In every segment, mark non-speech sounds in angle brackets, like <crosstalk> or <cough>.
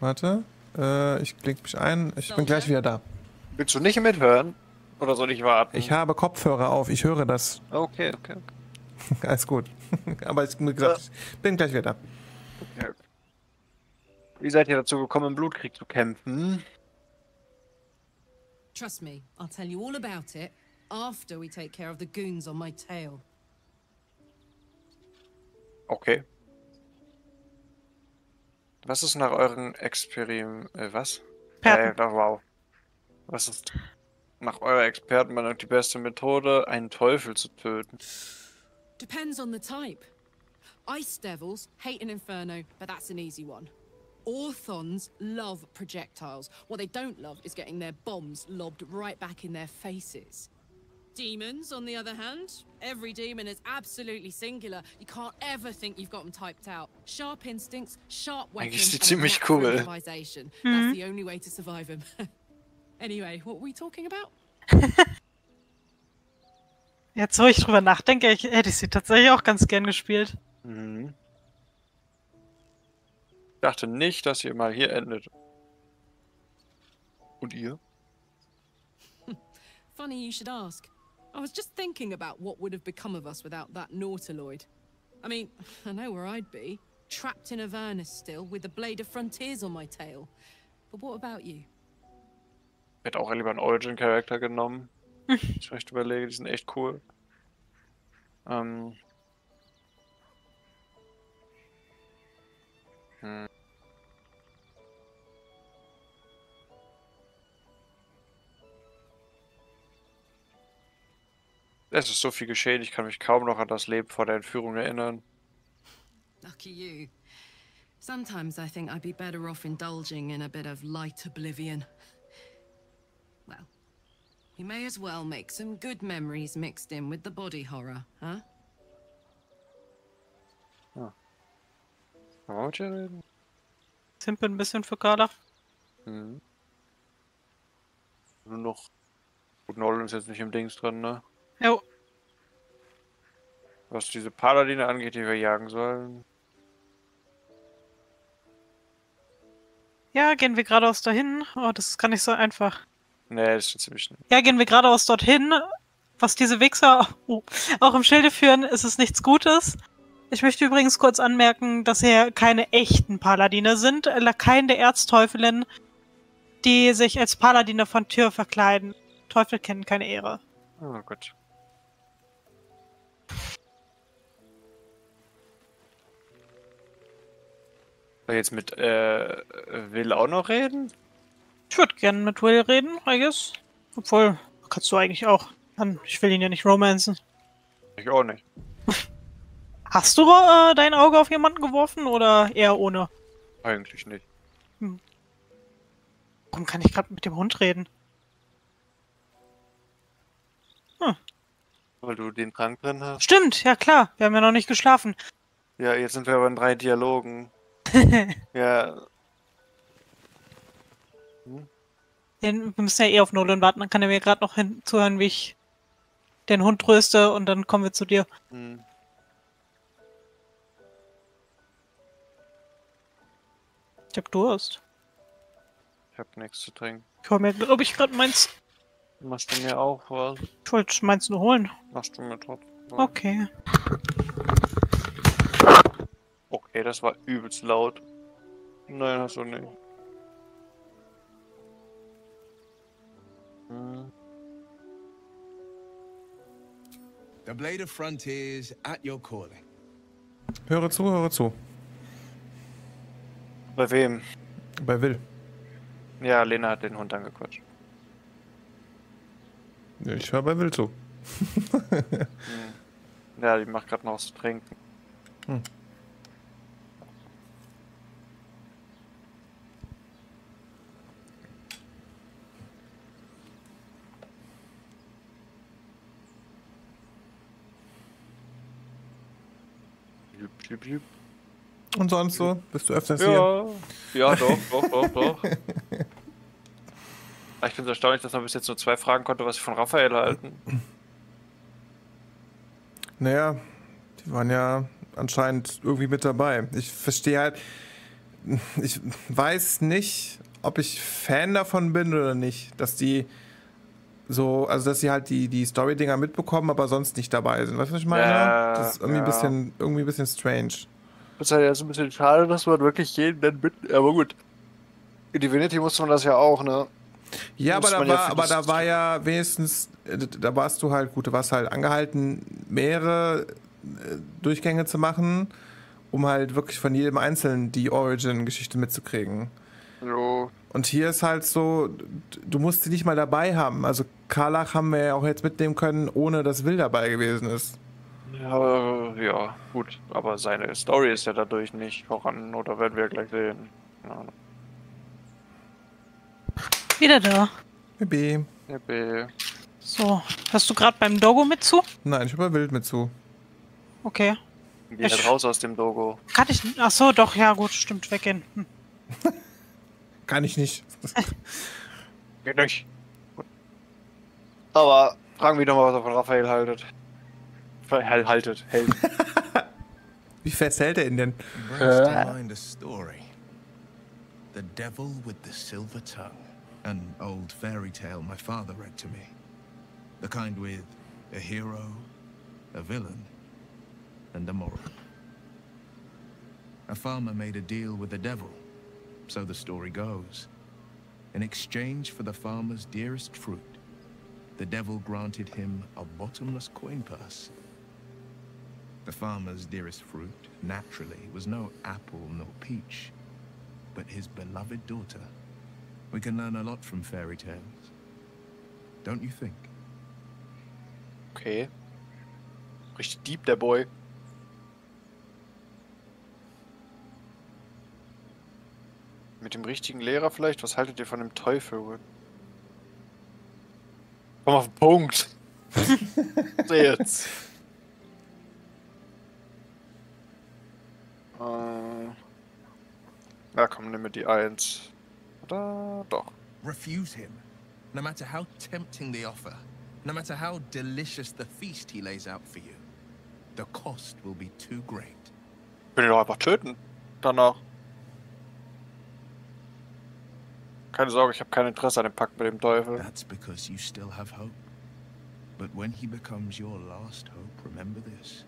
Warte. Äh, ich klinge mich ein. Ich bin gleich wieder da. Willst du nicht mithören? Oder soll ich warten? Ich habe Kopfhörer auf. Ich höre das. Okay, okay, okay. <laughs> Alles gut. <laughs> Aber ich, wie gesagt, ich bin gleich wieder da. okay. Wie seid ihr dazu gekommen, im Blutkrieg zu kämpfen? Trust me, I'll tell you all about it after we take care of the goons on my tail. Okay. Was ist nach euren Experiment... Äh, was? Experten. Äh, wow. Was ist nach eurer Expertenmeinung die beste Methode, einen Teufel zu töten? Depends on the type. Ice devils hate an inferno, but that's an easy one. Orthons love projectiles. What they don't love is getting their bombs lobbed right back in their faces. Demons, on the other hand, every demon is absolutely singular. You can't ever think you've got them typed out. Sharp instincts, sharp Eigentlich weapons, ist die ziemlich cool. improvisation. That's the only way to survive them. <laughs> anyway, what were we talking about? <laughs> Jetzt, wo ich drüber nachdenke, ich, hätte ich sie tatsächlich auch ganz gern gespielt. Mhm. Ich dachte nicht, dass ihr mal hier endet. Und ihr? <laughs> Funny you should ask. I was just thinking about what would have become of us without that Nautiloid. I mean, I know where I'd be. Trapped in Avernus still, with the Blade of Frontiers on my tail. But what about you? Ich hätte auch lieber einen Origin-Charakter genommen. ich recht überlege, die sind echt cool. Ähm. Hm. Es ist so viel geschehen, ich kann mich kaum noch an das Leben vor der Entführung erinnern. Lucky you. Sometimes I think I'd be better off indulging in a bit of light oblivion. Well, we may as well make some good memories mixed in with the body horror, huh? Mit dir reden? Simple ein bisschen für Carla. Mhm. Nur noch. Gut, Nolan ist jetzt nicht im Dings drin, ne? Jo, Was diese Paladine angeht, die wir jagen sollen. ja, gehen wir geradeaus dahin. Oh, das ist gar nicht so einfach. Nee, das ist schon ziemlich. Ja, gehen wir geradeaus dorthin. Was diese Wichser oh, auch im Schilde führen, ist es nichts Gutes. Ich möchte übrigens kurz anmerken, dass hier keine echten Paladine sind. Lakaien der Erzteufelin, die sich als Paladine von Tür verkleiden. Teufel kennen keine Ehre. Oh gut. Soll ich jetzt mit äh, Will auch noch reden? Ich würde gerne mit Will reden, I guess. Obwohl, kannst du eigentlich auch. Ich will ihn ja nicht romanzen. Ich auch nicht. <laughs> Hast du äh, dein Auge auf jemanden geworfen oder eher ohne? Eigentlich nicht. Warum kann ich gerade mit dem Hund reden? Weil du den Trank drin hast. Stimmt, ja klar. Wir haben ja noch nicht geschlafen. Ja, jetzt sind wir aber in drei Dialogen. <laughs> ja, Den- Wir müssen ja eh auf Nolan warten. Dann kann er mir gerade noch hin zuhören, wie ich den Hund tröste und dann kommen wir zu dir. hm. Ich hab Durst. ich hab nichts zu trinken. Ich hol mir, glaube ich, gerade meins. Machst du mir auch was? Ich wollte meins nur holen. Machst du mir trotzdem? Okay. Okay, das war übelst laut. Nein, hast du nicht. Hm. The Blade of Frontiers at your calling. Höre zu, höre zu. Bei wem? Bei Will. Ja, Lena hat den Hund angequatscht. Ich höre bei Will zu. <laughs> Ja, die macht gerade noch was zu trinken. Hm. Und sonst so? Bist du öfters hier? Ja, ja, doch, <laughs> doch, doch, doch. Ah, Ich finde es erstaunlich, dass man bis jetzt nur zwei fragen konnte, was sie von Raphael halten. Naja, die waren ja anscheinend irgendwie mit dabei. Ich verstehe halt. ich weiß nicht, ob ich Fan davon bin oder nicht, dass die so, also dass sie halt die, die Story-Dinger mitbekommen, aber sonst nicht dabei sind. Weißt du, was ich meine? Ja, das ist irgendwie, ja. ein bisschen, irgendwie ein bisschen strange. Das ist halt jetzt ein bisschen schade, dass man wirklich jeden dann mit. Aber gut. In Divinity musste man das ja auch, ne? Ja, aber da ja war, für aber da war ja wenigstens, äh, da warst du halt, gut, du warst halt angehalten, mehrere äh, Durchgänge zu machen, um halt wirklich von jedem Einzelnen die Origin-Geschichte mitzukriegen. Jo. Und hier ist halt so, du musst sie nicht mal dabei haben. Also Karlach haben wir ja auch jetzt mitnehmen können, ohne dass Will dabei gewesen ist. Ja, ja, gut. Aber seine Story ist ja dadurch nicht voran, oder werden wir gleich sehen. Ja, Wieder da. Baby. Yippie. So, hast du gerade beim Dogo mit zu? Nein, ich habe Wild mit zu. Okay. Geh halt raus aus dem Dogo. Kann ich. Ach so, doch, ja, gut, stimmt, weggehen. Hm. <laughs> Kann ich nicht. <laughs> Geht nicht. Aber fragen wir doch mal, was er von Raphael haltet. Hal- Haltet, hält. <laughs> Wie fest hält er ihn denn? Story. The Devil with the Silver Tongue. An old fairy tale my father read to me. The kind with a hero, a villain, and a moral. A farmer made a deal with the devil, so the story goes. In exchange for the farmer's dearest fruit, the devil granted him a bottomless coin purse. The farmer's dearest fruit, naturally, was no apple nor peach, but his beloved daughter. We can learn a lot from fairy tales. Don't you think? Okay. Richtig deep, der Boy. Mit dem richtigen Lehrer vielleicht? Was haltet ihr von dem Teufel? Komm auf den Punkt. <laughs> Jetzt. Äh. Ja, komm, nimm mir die Eins. Oder doch. Refuse him. No matter how tempting the offer, no matter how delicious the feast he lays out for you, the cost will be too great. Ich will ihn doch einfach töten. Danach. Keine Sorge, ich habe kein Interesse an dem Pakt mit dem Teufel. That's because you still have hope. But when he becomes your last hope, remember this.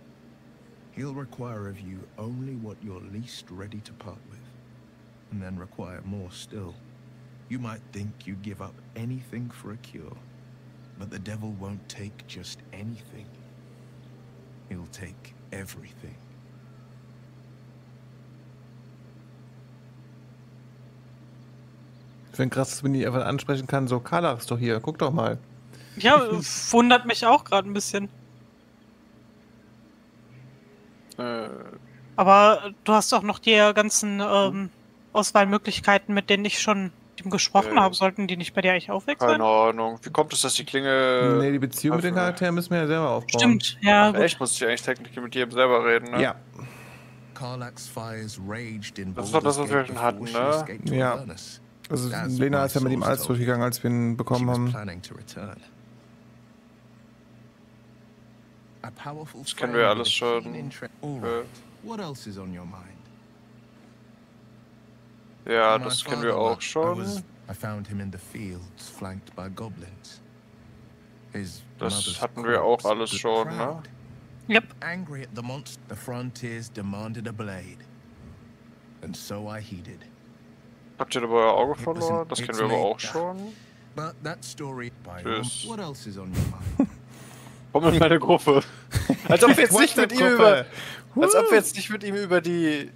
He'll require of you only what you're least ready to part with, and then require more still. You might think you'd give up anything for a cure, but the devil won't take just anything. He'll take everything. Ich finde krass, dass man die einfach ansprechen kann. So, Karlach ist doch hier. Guck doch mal. Ja, wundert mich auch gerade ein bisschen. Äh, Aber du hast auch noch die ganzen ähm, Auswahlmöglichkeiten, mit denen ich schon mit ihm gesprochen Äh, habe. Sollten die nicht bei dir eigentlich sein? keine Ahnung. Wie kommt es, dass die Klinge. nee, die Beziehung mit den. Charakteren müssen wir ja selber aufbauen. Stimmt, ja, gut. Echt, muss ich eigentlich technisch mit jedem selber reden, ne? Ja. Das ist doch das, was wir schon hatten, ne? Ja. Also Lena ist ja mit ihm alles durchgegangen, als wir ihn bekommen haben. Das kennen wir alles schon. Äh? Ja, das kennen wir auch schon. Das hatten wir auch alles schon, ne? Yep. Angry at the monster, the frontiers demanded a blade. And so I heeded. Habt ihr dabei euer Auge verloren? Das kennen wir aber auch schon. But that story by Tschüss. What else is on your mind? <laughs> Komm in meine Gruppe. <laughs> Als ob wir jetzt nicht mit ihm über. Als ob wir jetzt nicht mit ihm über die.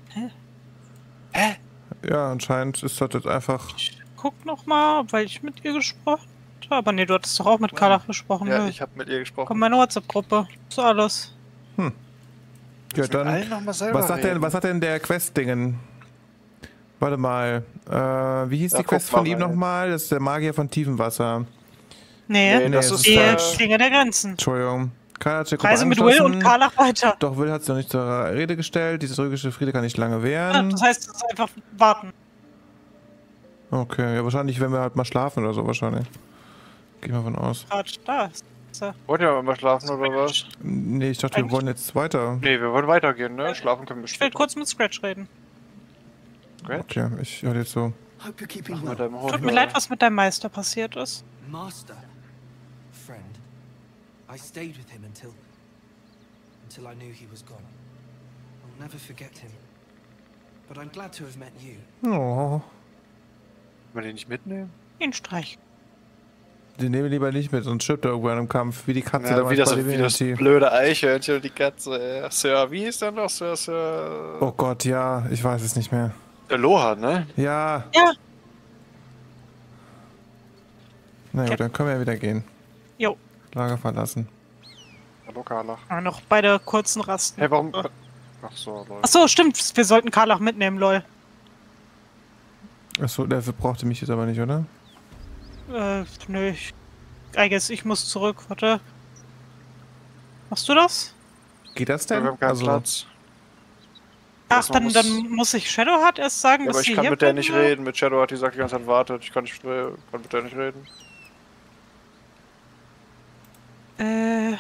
Ja, anscheinend ist das jetzt einfach. Guck noch mal, weil ich mit ihr gesprochen habe. Aber nee, du hattest doch auch mit Karlach gesprochen. Ja, Nö. ich habe mit ihr Komm, gesprochen. meine WhatsApp-Gruppe. Ist alles. Ja, Mit allen dann. Was sagt, denn, was sagt denn der Quest-Dingen? Warte mal. Äh, wie hieß Ja, die Quest von ihm nochmal? Das ist der Magier von Tiefenwasser. Nee, Nee, das Nee, ist. die Äh, Schlinge der Grenzen. Entschuldigung. Karl hat sich die Gruppe Reise mit Will und. Karlach weiter. Doch Will hat sich noch nicht zur Rede gestellt. Diese trügische Friede kann nicht lange Ja, wehren. das heißt, es ist einfach warten. Okay, ja, wahrscheinlich, wenn wir halt mal schlafen oder so, wahrscheinlich. Geh mal von aus. Gerade da ist er. wollt ihr mal schlafen oder was? Nee, ich dachte, wir wollen jetzt weiter. Nee, wir wollen weitergehen, ne? Schlafen können wir Ich will kurz mit Scratch reden. Gut. Okay, ich höre jetzt so. Tut mir leid, was mit deinem Meister passiert ist. Master. Friend. I stayed with him until. until I knew he was gone. I'll never forget him. But I'm glad to have met you. Oh, man den nicht mitnehmen? Ihn streich. den nehmen wir lieber nicht mit, sonst stirbt er irgendwann im Kampf, wie die Katze Ja, damals wie, das, bei wie das blöde Eichhörnchen und die Katze. Sir, wie ist der noch? Sir, Sir. Oh Gott, ja, ich weiß es nicht mehr. Der Lohan, ne? Ja. Ja. Na gut, dann können wir ja wieder gehen. Jo. Lager verlassen. Hallo, Karlach. Aber noch beide kurzen Rasten. Hey, warum. Ah. Ach so, Leute. Ach so, stimmt. Wir sollten Karlach mitnehmen, lol. Achso, der brauchte mich jetzt aber nicht, oder? Äh, nö, ich. I guess, ich muss zurück. Warte. Machst du das? Geht das Wir denn? haben keinen also, Platz. Ach, dann, muss- dann muss ich Shadowheart erst sagen, Ja, dass aber sie ich kann hier mit der nicht reden. Mit Shadow hat die gesagt die ganze Zeit wartet. Ich kann nicht kann mit der nicht reden. Äh.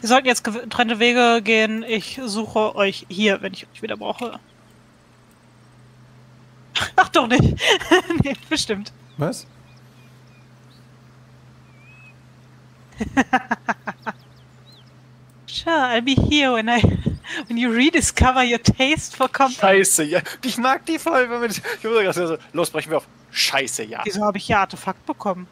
Wir sollten jetzt getrennte Wege gehen. Ich suche euch hier, wenn ich euch wieder brauche. <laughs> Ach doch nicht. <laughs> nee, bestimmt. Was? <laughs> Sure, I'll be here when I when you rediscover your taste for combat. Scheiße, ja. Ich mag die Folge mit. Ich los, brechen wir auf. Scheiße, ja. Wieso habe ich hier Artefakt bekommen?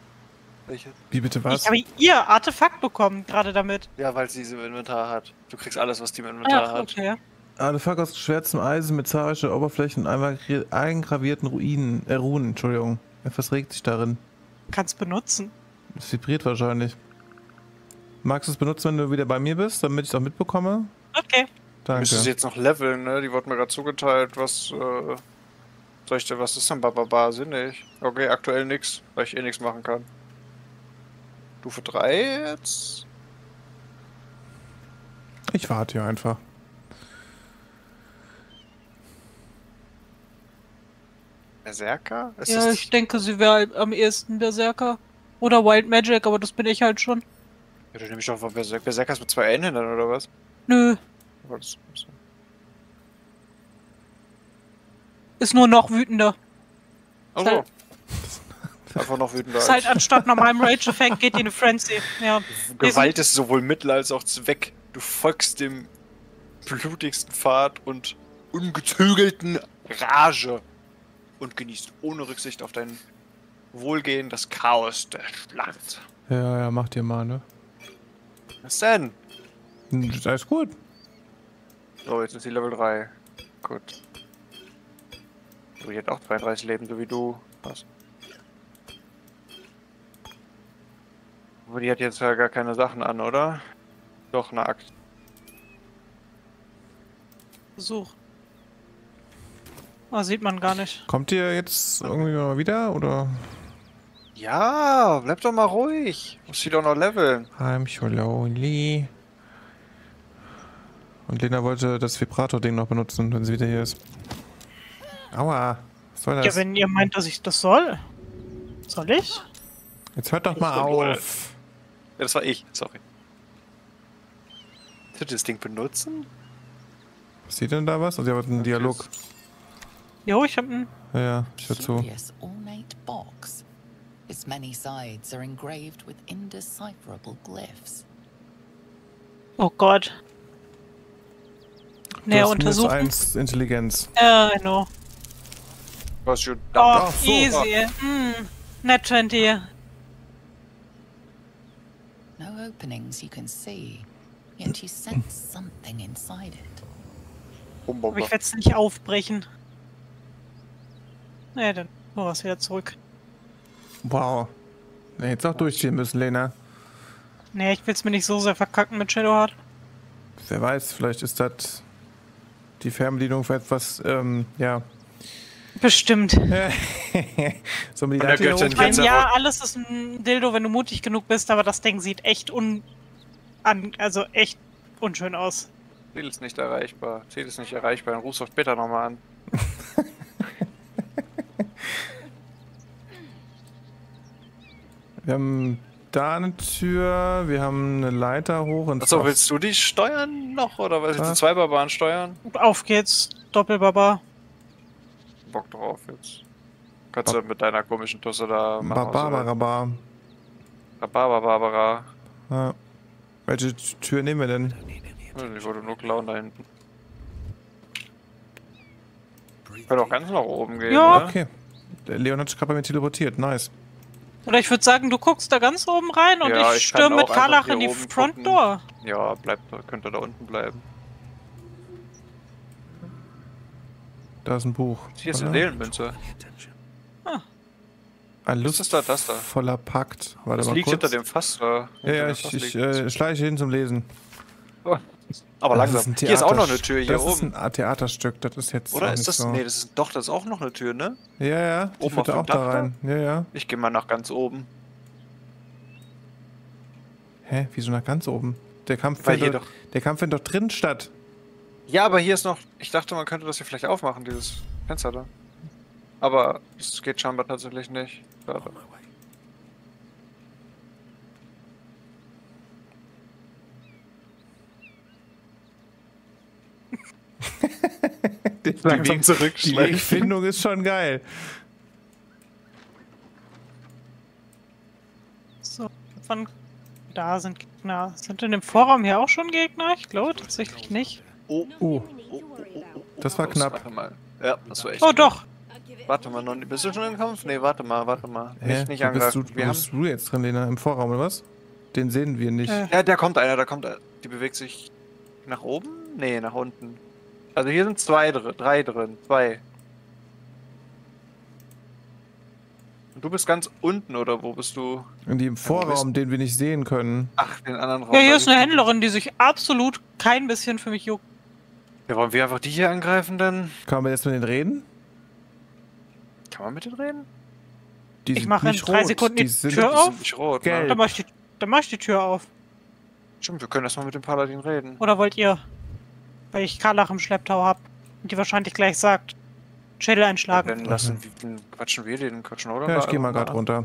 Welche? Wie bitte Ich was? habe ihr Artefakt bekommen, gerade damit. Ja, weil sie sie im Inventar hat. Du kriegst alles, was die im Inventar Ja, hat. okay. Artefakt aus geschwärztem Eisen mit zahlreichen Oberflächen und eingravi- eingravierten Ruinen, äh, Runen, Entschuldigung. Etwas regt sich darin. Kannst benutzen. Es vibriert wahrscheinlich. Magst du es benutzen, wenn du wieder bei mir bist, damit ich es auch mitbekomme? Okay. Danke. Müsstest du jetzt noch leveln, ne? Die wurde mir gerade zugeteilt. Was, äh. Soll ich dir, was ist denn Bababa? Sinnig. Okay, aktuell nix, weil ich eh nichts machen kann. Stufe 3 jetzt? Ich warte hier einfach. Berserker? Ist Ja, ich denke, sie wäre am ehesten Berserker. Oder Wild Magic, aber das bin ich halt schon. Ja, nehme ich doch mal Berserker. Berserker ist mit zwei N dann, oder was? Nö, ist nur noch wütender. Ach Halt-. Einfach noch wütender. Ist halt anstatt normalem Rage-Effekt geht die in eine Frenzy. Ja. Gewalt ist sowohl Mittel als auch Zweck. Du folgst dem blutigsten Pfad und ungezügelten Rage und genießt ohne Rücksicht auf dein Wohlgehen das Chaos der Schlacht. Ja, ja, mach dir mal, ne? Was denn? Hm, ist Alles gut. So, jetzt ist sie Level 3. Gut. So, die hat auch 32 Leben, so wie du. Was? Aber die hat jetzt ja gar keine Sachen an, oder? Doch, eine Axt. Versuch. Oh, sieht man gar nicht. Kommt ihr jetzt irgendwie mal wieder oder? Ja, bleib doch mal ruhig. Muss sie doch noch leveln. I'm so lonely. Und Lena wollte das Vibrator-Ding noch benutzen, wenn sie wieder hier ist. Aua. Was soll Ja, das? wenn ihr meint, dass ich das soll. Soll ich? Jetzt hört doch mal Das auf. Ja, das war ich, sorry. Du das Ding benutzen? Sieht denn da was? Also, ihr habt einen Dialog. Jo, ich hab einen. Ja, ja, ich hör zu. Curious ornate box. Its many sides are engraved with indecipherable glyphs. Oh Gott. Näher Du hast minus untersuchen. eins Intelligenz. Ja, I know. Was you Oh, dumb. so. easy. Hm. Net 20. No openings you can see, yet you sense something inside it. Aber Humbombe. ich werde es nicht aufbrechen. Nee, dann holen wir es wieder zurück. Wow. Nee, jetzt auch durchziehen müssen, Lena. Nee, ich will es mir nicht so sehr verkacken mit Shadowheart. Wer weiß, vielleicht ist das die Fernbedienung für etwas, ähm, ja. Bestimmt. <laughs> so um die Leiter hier Göttin Ich meine, ja, alles ist ein Dildo, wenn du mutig genug bist, aber das Ding sieht echt un... An, also echt unschön aus. Ziel ist nicht erreichbar. Ziel ist nicht erreichbar. Dann rufst du später nochmal an. <laughs> Wir haben da eine Tür, wir haben eine Leiter hoch und Achso, willst du die steuern noch? Oder willst du zwei Barbaren steuern? Auf geht's, Doppelbaba. Bock drauf jetzt. Kannst du mit deiner komischen Tusse da machen. du Barbara. Ja. Welche Tür nehmen wir denn? Ich wollte nur klauen da hinten. Können auch ganz nach oben gehen, Ja. ne? Okay. Der Leon hat sich gerade bei mir teleportiert. Nice. Oder ich würde sagen, du guckst da ganz oben rein und Ja, ich, stürme mit Karlach in die Front gucken. Door. Ja, bleibt, könnte da unten bleiben. Da ist ein Buch. Hier ist eine? Seelenmünze. Ein Was ist da, das da? lustvoller Pakt. Warte Das mal liegt kurz. hinter dem Fass da. Ja, ja, ich, ich äh, schleiche hin zum Lesen. Aber Das langsam. ein Hier ist auch noch eine Tür hier das ist oben. ein Theaterstück, das ist jetzt. Oder ist das. So. Nee, das ist. Doch, das ist auch noch eine Tür, ne? Ja, ja, die Oben auf auch da Dach da? rein. Ja, ja. Ich gehe mal nach ganz oben. Hä, wieso nach ganz oben? Der Kampf, Weil findet, doch. der Kampf findet doch drin statt. Ja, aber hier ist noch. Ich dachte, man könnte das hier vielleicht aufmachen, dieses Fenster da. Aber es geht scheinbar tatsächlich nicht. Schade. <laughs> Die, Weg die Wegfindung ist schon geil. So, von da sind Gegner. Sind in dem Vorraum hier auch schon Gegner? Ich glaube tatsächlich nicht. Oh, Oh, das war knapp. Warte mal. Ja, das war echt. Oh knapp. doch. Warte mal, noch, bist du schon im Kampf? Nee, warte mal, warte mal. Hä? Nicht, nicht Wo bist du, angreifen. Wir haben, bist du jetzt drin, Lena? Im Vorraum, oder was? Den sehen wir nicht. Äh. ja, da kommt einer, da kommt einer. Die bewegt sich nach oben? Nee, nach unten. Also hier sind zwei drin, drei drin, zwei. Und du bist ganz unten, oder wo bist du? In dem Vorraum, den wir nicht sehen können. Ach, den anderen Raum. Ja, hier ist eine. Händlerin, die sich absolut kein bisschen für mich juckt. Ja, wollen wir einfach die hier angreifen dann? Kann man jetzt mit denen reden? Kann man mit denen reden? Die Ich mache in nicht drei rot. Sekunden die die sind, Tür Die auf. sind nicht rot, Gelb. ne? Dann mach ich die, dann mach ich die Tür auf. Stimmt, wir können erstmal mit dem Paladin reden. Oder wollt ihr? Weil ich Karlach im Schlepptau hab. Und die wahrscheinlich gleich sagt. Schädel einschlagen. Dann lassen wir, dann quatschen wir den, quatschen oder? Ja, ich gehe mal gerade runter.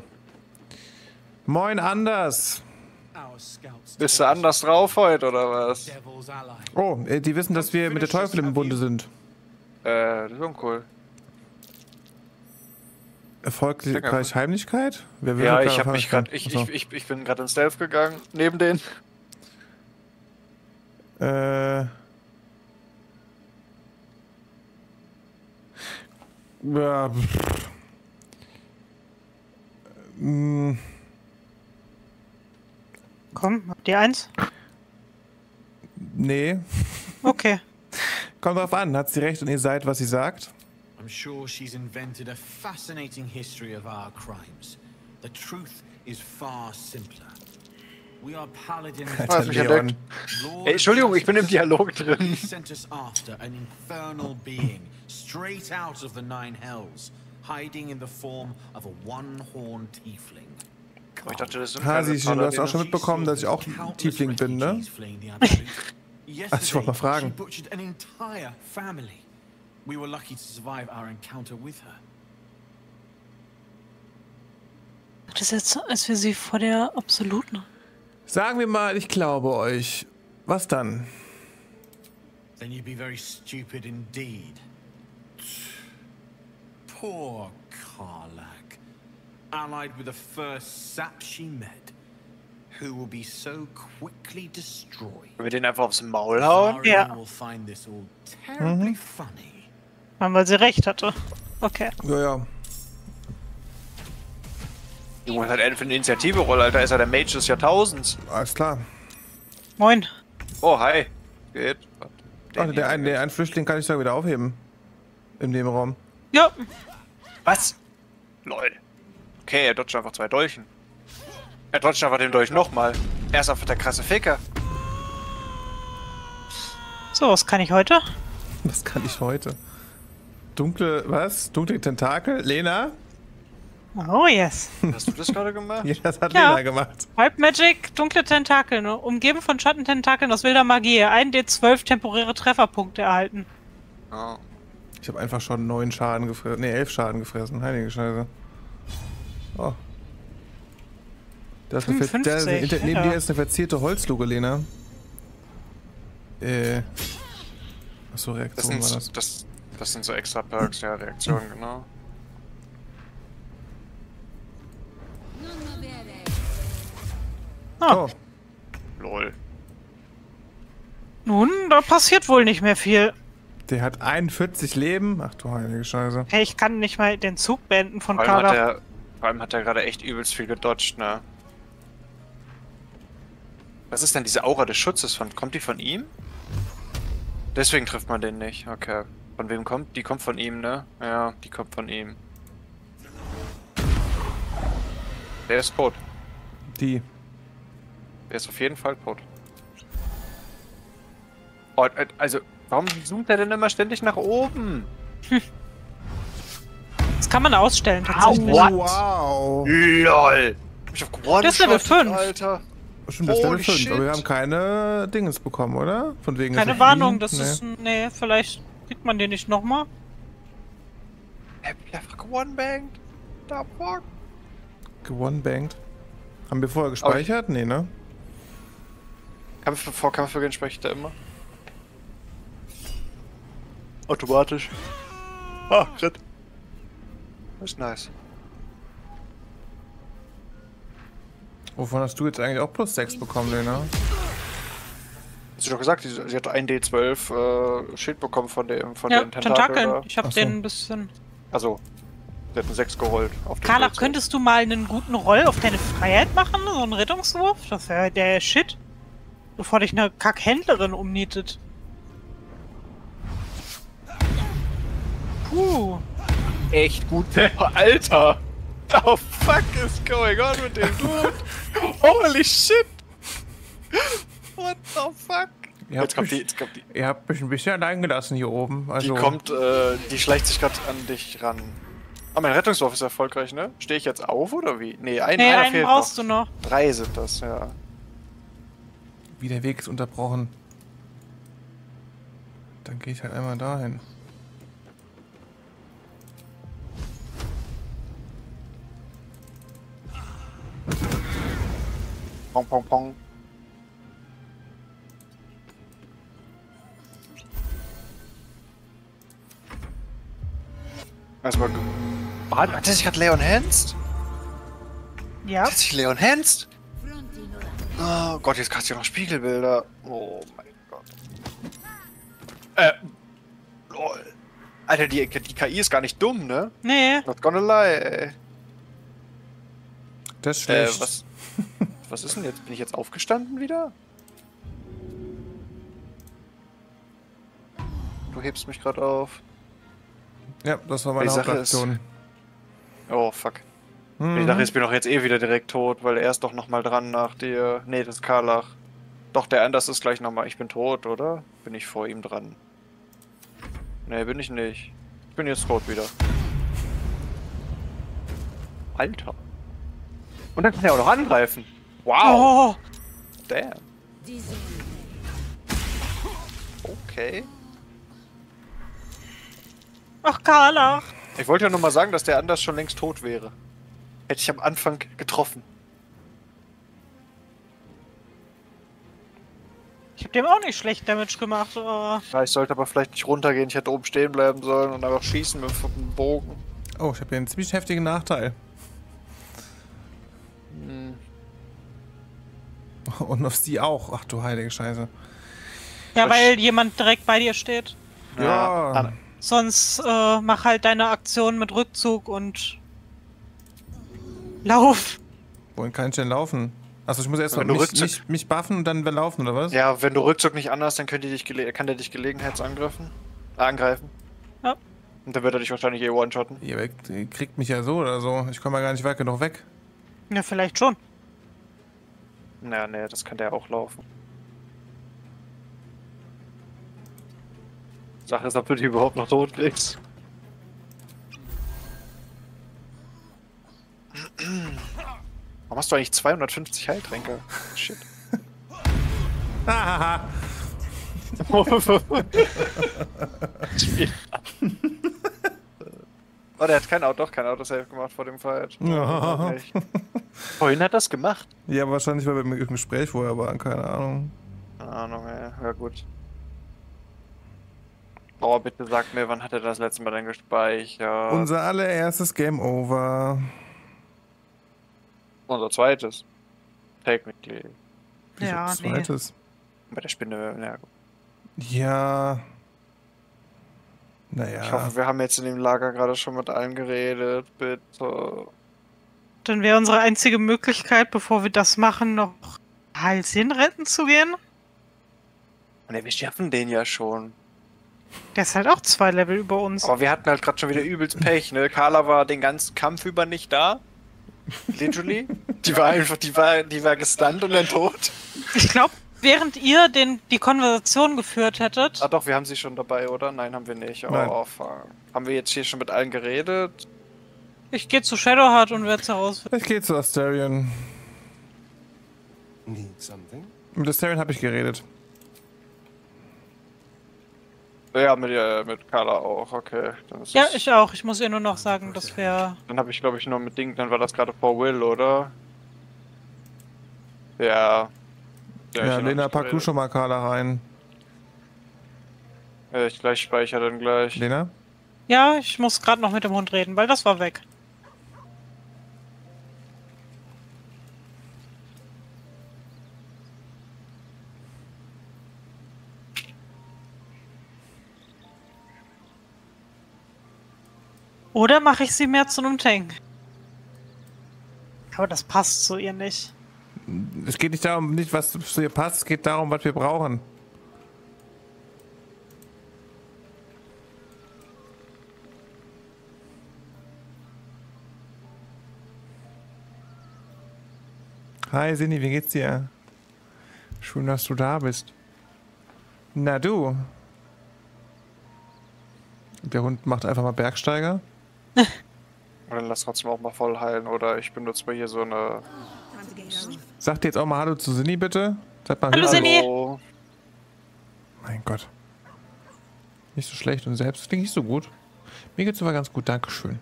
Moin, Anders. Bist du anders drauf heute, oder was? Oh, äh, die wissen, dass wir mit der Teufel im Bunde sind. Äh, das ist uncool. Erfolgreich Heimlichkeit? Wer will Ja, ich habe mich gerade, ich, ich, ich, ich bin gerade in Stealth gegangen, neben den. Äh. Ja. Mm, Komm, habt ihr eins? Nee. Okay. Kommt drauf an. Hat sie recht und ihr seid, was sie sagt? I'm sure she's invented a fascinating history of our crimes. The truth is far simpler. We are paladins. Alter, mich Leon. Ey, Entschuldigung, ich bin im. Dialog drin. He sent us after an infernal being straight out of the Nine Hells, hiding in the form of a one-horned tiefling. Aber ich dachte, das sind Hasi, du hast auch schon mitbekommen, dass ich auch ein Tiefling bin, ne? <laughs> Also ich wollte mal fragen. She butchered an entire family. We were lucky to survive our encounter with her. Das ist jetzt, als wir sie vor der absoluten. Sagen wir mal, ich glaube euch. Was dann? Then you'd be very stupid indeed. Poor Karlak, allied with the first sap she met, who will be so quickly destroyed. Wollen wir den einfach aufs Maul hauen? Ja. will find this all terribly funny. Weil sie recht hatte. Okay. Ja, ja. Junge, was hat er für eine Initiative-Rolle, Alter? Ist er der Mage des Jahrtausends? Alles klar. Moin. Oh, hi. Geht. Ach, der, ein, der ein Flüchtling kann ich sogar wieder aufheben. In dem Raum. Ja, Was? Lol. Okay, er dodgt einfach zwei Dolchen. Er dodgt einfach den Dolch nochmal. Er ist einfach der krasse Ficker. so, was kann ich heute? Was kann ich heute? Dunkle, was? Dunkle Tentakel? Lena? Oh yes. Hast du das gerade gemacht? <laughs> Ja, das hat Ja. Lena gemacht. Wild Magic, dunkle Tentakel, ne? umgeben von Schattententakeln aus wilder Magie. 1d12 temporäre Trefferpunkte erhalten. Oh. Ich habe einfach schon neun Schaden gefressen. Ne, elf Schaden gefressen. Heilige Scheiße. Oh. Das ist eine, ver- 55, da ist eine, hinter, neben ja. dir ist eine verzierte Holzluge, Lena. Äh. Achso, Das, Reaktion war sind, das. das Das sind so extra Perks, ja, Reaktionen, <laughs> genau. Ah, Lol. nun, da passiert wohl nicht mehr viel. der hat 41 Leben. Ach du heilige Scheiße. Hey, ich kann nicht mal den Zug beenden von Vor allem, hat Carla. er, vor allem hat er gerade echt übelst viel gedodged, ne? Was ist denn diese Aura des Schutzes von? Kommt die von ihm? Deswegen trifft man den nicht. Okay. Von wem kommt? Die kommt von ihm, ne? Ja, die kommt von ihm. Der ist tot. Die. Der ist auf jeden Fall tot. Oh, äh, also, warum zoomt er denn immer ständig nach oben? <laughs> Das kann man ausstellen, tatsächlich. What? Wow. LOL! Ich hab Das ist Level 5. Alter. Stimmt, das ist Level Holy 5, aber wir haben keine Dinges bekommen, oder? Von wegen Keine Warnung, das Nee. ist. Nee, vielleicht kriegt man den nicht nochmal. Hab ich einfach gewonbankt? Da fuck. Gewonbankt. Haben wir vorher gespeichert? Nee, ne? Kampf vor Kampfbeginn spricht er immer. Automatisch. Ah, Crit. Das ist nice. Wovon hast du jetzt eigentlich auch plus 6 bekommen, Lena? Hast du doch gesagt, sie, sie hat ein D12 äh, Schild bekommen von dem von Ja, den Tentakeln. Tentakeln. da. Ich hab so. den ein bisschen. Also, sie hat eine 6 geholt. D12. könntest du mal einen guten Roll auf deine Freiheit machen? So einen Rettungswurf? Das wäre der Shit. Bevor dich eine Kackhändlerin umnietet. Puh. echt gut. Alter! Oh fuck is going on mit dem Dude? <laughs> Holy shit! What the fuck? Ihr habt, Jetzt kommt die, mich, jetzt kommt die. ihr habt mich ein bisschen allein gelassen hier oben. Die Also, kommt, äh, die schleicht sich gerade an dich ran. Ah, mein Rettungswurf ist erfolgreich, ne? Stehe ich jetzt auf oder wie? Nee, ein, Nee, einer einen fehlt brauchst noch. du noch. Drei sind das, ja. Wie der Weg ist unterbrochen. Dann gehe ich halt einmal dahin. Pong, pong, pong. Erstmal. Oh, hat, hat der sich gerade Leon Hanst? Ja. Hat sich Leon Hanst? Oh Gott, jetzt kannst du ja noch Spiegelbilder. Oh mein Gott. Äh. Lol. Alter, die, die KI ist gar nicht dumm, ne? Nee. Not gonna lie, ey. Das ist Äh, schlecht. was, <laughs> was ist denn jetzt? Bin ich jetzt aufgestanden wieder? Du hebst mich gerade auf. Ja, das war meine Hauptaktion. Oh, fuck. Ich Mhm. dachte, ich bin doch jetzt eh wieder direkt tot, weil er ist doch nochmal dran nach dir. Nee, das ist Karlach. Doch, der Anders ist gleich nochmal. Ich bin tot, oder? Bin ich vor ihm dran? Nee, bin ich nicht. Ich bin jetzt tot wieder. Alter. Und dann kann er auch noch angreifen. Wow. Oh. Damn. Okay. Ach, Carla. Ich wollte ja nur mal sagen, dass der Anders schon längst tot wäre. Hätte ich am Anfang getroffen. Ich hab dem auch nicht schlecht Damage gemacht. aber Ja, ich sollte aber vielleicht nicht runtergehen. Ich hätte oben stehen bleiben sollen und einfach schießen mit dem Bogen. Oh, ich habe hier einen ziemlich heftigen Nachteil. Hm. Und auf sie auch. Ach du heilige Scheiße. Ja, weil jemand direkt bei dir steht. Ja. An- Sonst äh, mach halt deine Aktion mit Rückzug und Lauf. Wohin kann ich denn laufen? Also ich muss erst mal Wenn du mich, Rückzug- mich, mich buffen und dann laufen, oder was? Ja, wenn du Rückzug nicht anders, dann könnt ihr dich kann der dich Gelegenheitsangriffen äh, angreifen. Ja. Und dann wird er dich wahrscheinlich eh one-shotten. Ihr weg- ihr kriegt mich ja so oder so. Ich komme ja gar nicht weit genug weg. Ja, vielleicht schon. Naja, nee, das kann der auch laufen. Sache ist, ob du die überhaupt noch tot kriegst. Warum hast du eigentlich 250 Heiltränke? Shit. <laughs> Oh, der hat kein Auto, doch kein Autosave gemacht vor dem Fight. Ja. Vorhin hat das gemacht. ja, wahrscheinlich, weil wir im Gespräch vorher waren. Keine Ahnung. Keine Ahnung, ey. Ja, gut. Oh, bitte sag mir, wann hat er das letzte Mal denn gespeichert? Unser allererstes Game Over. Unser zweites. Technically. Wieso Ja, nee. zweites? Bei der Spinne. Ja. gut. Ja. Naja. Ich hoffe, wir haben jetzt in dem Lager gerade schon mit allen geredet. Bitte. Dann wäre unsere einzige Möglichkeit, bevor wir das machen, noch Halsin retten zu gehen. Ne, wir schaffen den ja schon. Der ist halt auch zwei Level über uns. Aber wir hatten halt gerade schon wieder übelst Pech, ne? Carla war den ganzen Kampf über nicht da. Literally. Die war einfach, die war, die war gestunt und dann tot. Ich glaube, während ihr den, die Konversation geführt hättet, Ah doch, wir haben sie schon dabei, oder? Nein, haben wir nicht. Oh, Nein. fuck. Haben wir jetzt hier schon mit allen geredet? ich gehe zu Shadowheart und werde es herausfinden. Ich gehe zu Asterion. Need something? Mit Asterion habe ich geredet. Ja, mit, äh, mit Carla auch, okay. Dann ist Ja, ich auch. Ich muss ihr nur noch sagen, dass wir. Dann habe ich, glaube ich, nur mit Ding, dann war das gerade vor Will, oder? Ja. Ja, noch Lena, pack du schon mal Carla rein. Ja, ich gleich speichere dann gleich. Lena? Ja, ich muss gerade noch mit dem Hund reden, weil das war weg. Oder mache ich sie mehr zu einem Tank? Aber das passt zu ihr nicht. Es geht nicht darum, nicht was zu ihr passt, es geht darum, was wir brauchen. Hi Sinni, wie geht's dir? Schön, dass du da bist. Na du. Der Hund macht einfach mal Bergsteiger. <laughs> Und dann lass trotzdem auch mal voll heilen, oder ich benutze mal hier so eine. Sag dir jetzt auch mal Hallo zu Sinni, bitte. Sag mal Hallo, Sinni. Hallo. Mein Gott. Nicht so schlecht und selbst klingt nicht so gut. Mir geht's aber ganz gut, Dankeschön.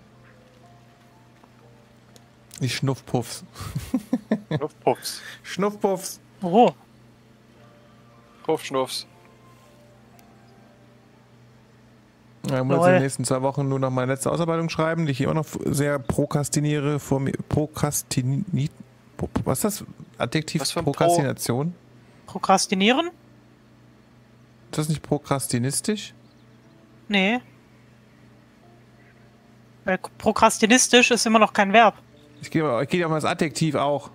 Die Schnuffpuffs. Schnuff, Puffs. <laughs> Schnuffpuffs. Oh, Puff, Ja, ich muss Lol. in den nächsten zwei Wochen nur noch meine letzte Ausarbeitung schreiben, die ich immer noch sehr prokrastiniere vor mir. Prokrastiniert. Was ist das? Adjektiv Was für ein Pro? Prokrastination? prokrastinieren? Ist das nicht prokrastinistisch? Nee. Weil prokrastinistisch ist immer noch kein Verb. Ich gehe gehe auf das Adjektiv auch.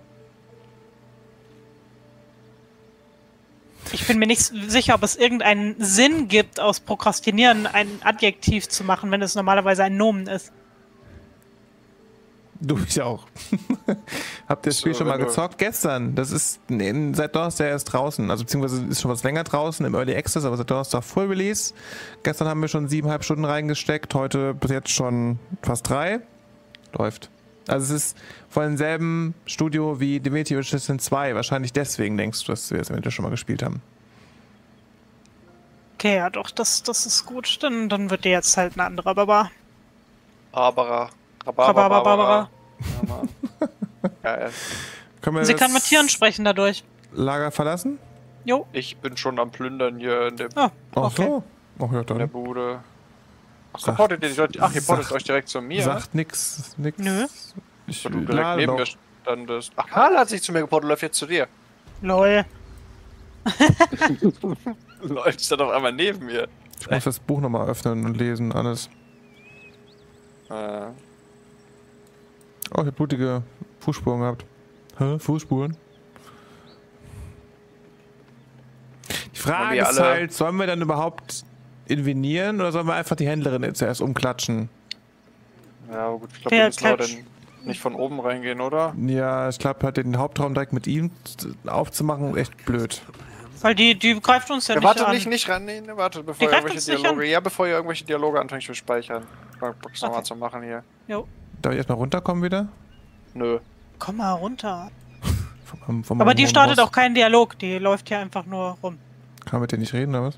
Ich bin mir nicht sicher, ob es irgendeinen Sinn gibt, aus Prokrastinieren ein Adjektiv zu machen, wenn es normalerweise ein Nomen ist. Du, ich auch. <laughs> Habt ihr das Spiel So, schon mal gezockt? Gestern. Das ist nee, seit Donnerstag erst draußen. Also beziehungsweise ist schon was länger draußen im Early Access, aber seit Donnerstag Full Release. Gestern haben wir schon siebeneinhalb Stunden reingesteckt, heute bis jetzt schon fast drei. Läuft. Also es ist von demselben Studio wie Divinity Original 2. Wahrscheinlich deswegen denkst du, dass wir es eventuell schon mal gespielt haben. Okay, ja doch, das, das ist gut. Dann, dann wird dir jetzt halt ein anderer Baba. Barbara. Barbara, Barbara. Ja, Mann. Geil. <laughs> Können wir Sie kann mit Tieren sprechen dadurch. Lager verlassen? Jo. Ich bin schon am Plündern hier in, dem, Ah, Ach okay. so. Ach ja, in der. Bude. Ach, Sag- portet ihr, die Leute- ach, ihr portet euch direkt zu mir. Sagt nix. nix. Nö. Ich Weil du direkt neben mir standest. Ach, Karl hat sich zu mir geportet, läuft jetzt zu dir. Lol. <laughs> Läuft dann auf einmal neben mir. Ich muss das Buch nochmal öffnen und lesen, alles. Äh, Oh, ich hab blutige Fußspuren gehabt. Hä? Fußspuren? Die Frage ist halt, sollen wir dann überhaupt invenieren oder sollen wir einfach die Händlerin jetzt zuerst umklatschen? ja, aber gut, ich glaube, wir müssen dann nicht von oben reingehen, oder? Ja, ich glaube, halt den Hauptraum direkt mit ihm aufzumachen, echt blöd. Weil die, die greift uns ja, Ja, nicht warte an. nicht, nicht ran, nee, warte, bevor Die ihr irgendwelche Dialoge. Ja, bevor ihr irgendwelche Dialoge anfängt zu speichern. Box nochmal Okay. zu machen hier. Jo. Darf ich erstmal runterkommen wieder? Nö. Komm mal runter. Von von Aber die startet Ross. auch keinen Dialog, die läuft hier einfach nur rum. Kann mit dir nicht reden, oder was?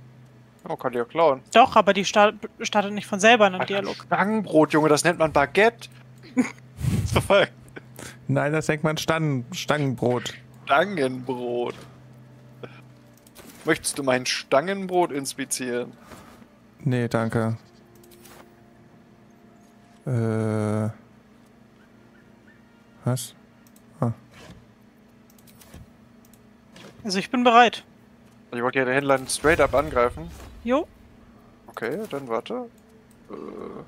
Oh, kann die auch klauen. Doch, aber die start, startet nicht von selber einen Alter, Dialog. Stangenbrot, Junge, das nennt man Baguette. <laughs> Fuck. Nein, das denkt man Stangen, Stangenbrot. Stangenbrot. Möchtest du mein Stangenbrot inspizieren? Nee, danke. Äh. Was? Also ich bin bereit. Ich wollte ja den Händler straight up angreifen. Jo. Okay, dann warte. Äh,